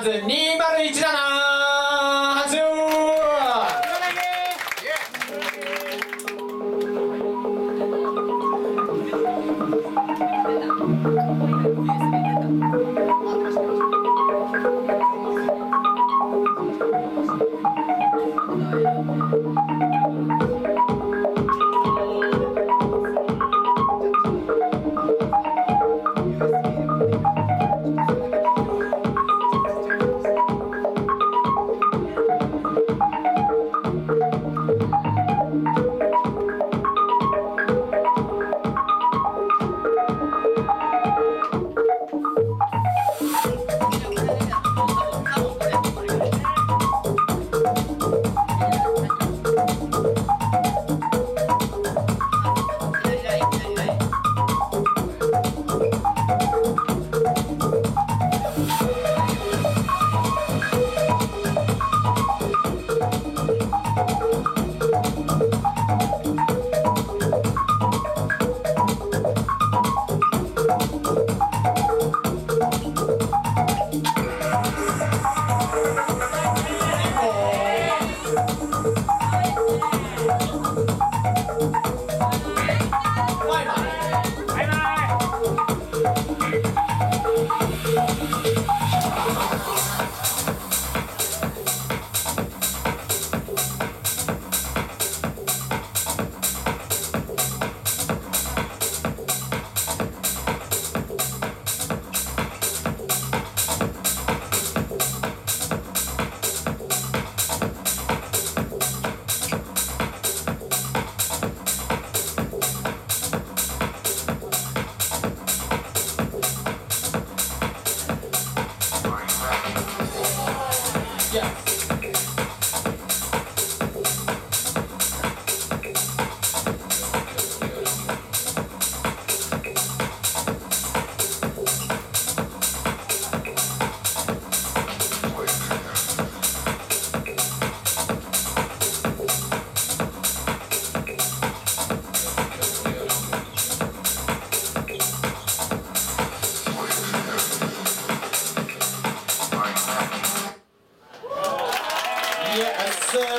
ーズバイバ Yeah. Sir.